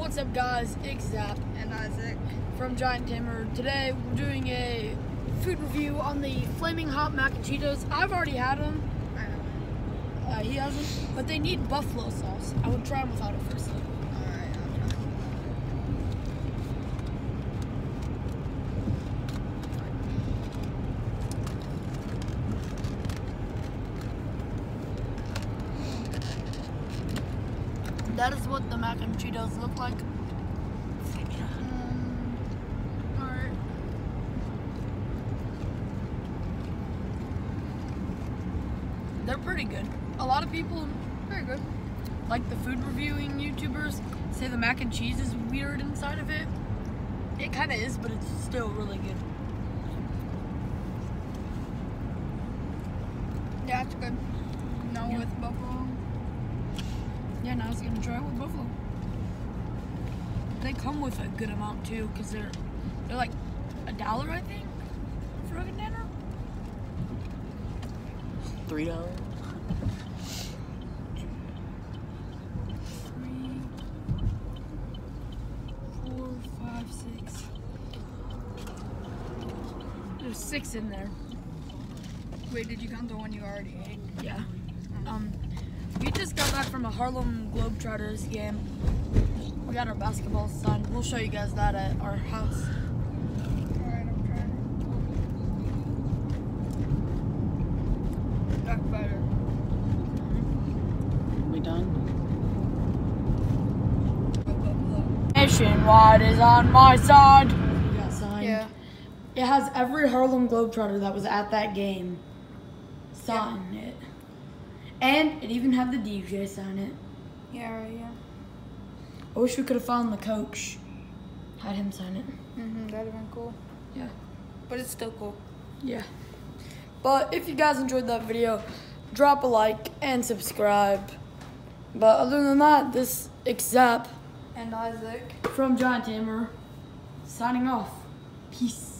What's up, guys? It's Zap and Isaac. from Giant Tamer. Today we're doing a food review on the Flaming Hot Mac and Cheetos. I've already had them. Uh, he hasn't, but they need buffalo sauce. I would try them without it first. though. That is what the mac and Cheetos look like. Um, alright. They're pretty good. A lot of people, Very good. like the food reviewing YouTubers, say the mac and cheese is weird inside of it. It kind of is, but it's still really good. Yeah, it's good. No Yeah. with buffalo. Yeah, now I was gonna try it with buffalo. They come with a good amount too, cause they're they're like a dollar, I think, for a dinner. Three dollars. Three, four, five, six. There's six in there. Wait, did you count the one you already ate? Yeah. Um, we just got back from a Harlem Globetrotters game. We got our basketball signed. We'll show you guys that at our house. Alright, I'm trying. That's better. We done? With buffalo. Nationwide is on my side. Got signed. Yeah. It has every Harlem Globetrotter that was at that game sign it. And it even had the DJ sign it. Yeah, right, yeah. I wish we could have found the coach. Had him sign it. Mm-hmm, that'd have been cool. Yeah. But it's still cool. Yeah. But if you guys enjoyed that video, drop a like and subscribe. But other than that, this is Zap And Isaac. from Giant Tamer signing off. Peace.